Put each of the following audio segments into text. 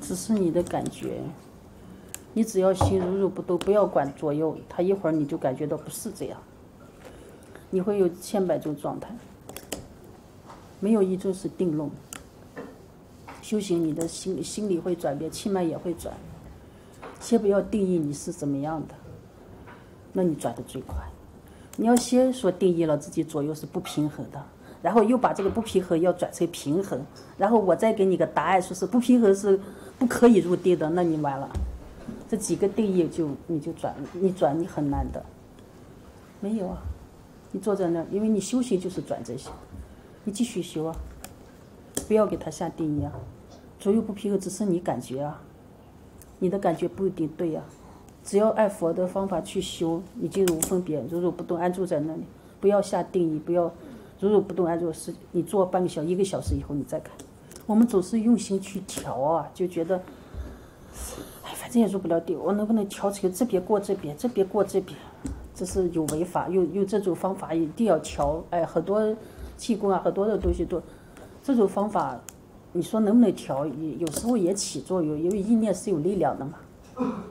只是你的感觉，你只要心如如不动，不要管左右，他一会儿你就感觉到不是这样，你会有千百种状态，没有一种是定论。修行，你的心心理会转变，气脉也会转，先不要定义你是怎么样的。那你转的最快。你要先说定义了自己左右是不平衡的，然后又把这个不平衡要转成平衡，然后我再给你个答案，说是不平衡是不可以入定的，那你完了。这几个定义就你就转，你转你很难的。没有啊，你坐在那，因为你修行就是转这些，你继续修啊，不要给他下定义啊。左右不平衡只是你感觉啊，你的感觉不一定对呀。只要按佛的方法去修，你就无分别，如如不动安住在那里，不要下定义，不要如如不动安住是，你做半个小时、一个小时以后你再看。我们总是用心去调啊，就觉得，哎，反正也入不了定，我能不能调成这边过这边，这边过这边？这是有违法，用用这种方法一定要调。哎，很多气功啊，很多的东西都这种方法。你说能不能调？有时候也起作用，因为意念是有力量的嘛。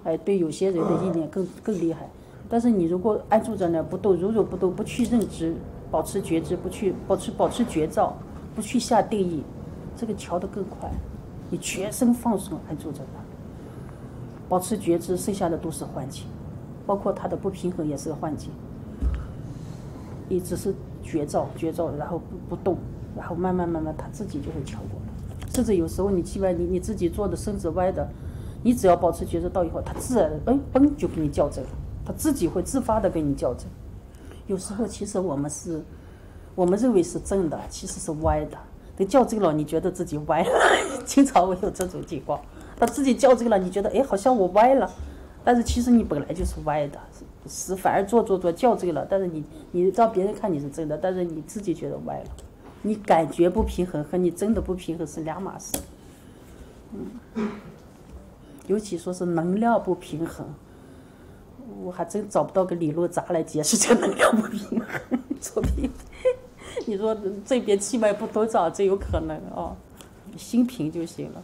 哎，对有些人的意念更更厉害。但是你如果安住在那不动，如如不动，不去认知，保持觉知，不去保持保持觉照，不去下定义，这个调得更快。你全身放松，安住在那，保持觉知，剩下的都是幻境，包括他的不平衡也是幻境。你只是觉照觉照，然后不不动，然后慢慢慢慢，他自己就会调过来。甚至有时候你气歪，你你自己坐的身子歪的，你只要保持觉知到以后，它自然嘣嘣就给你校正了，它自己会自发的给你校正。有时候其实我们是，我们认为是正的，其实是歪的。等校正了，你觉得自己歪了，经常会有这种情况。他自己校正了，你觉得哎好像我歪了，但是其实你本来就是歪的，是反而做做做校正了，但是你你让别人看你是正的，但是你自己觉得歪了。你感觉不平衡和你真的不平衡是两码事，嗯，尤其说是能量不平衡，我还真找不到个理论咋来解释这能量不平衡。左边，你说这边气脉不通畅，这有可能啊，心平就行了。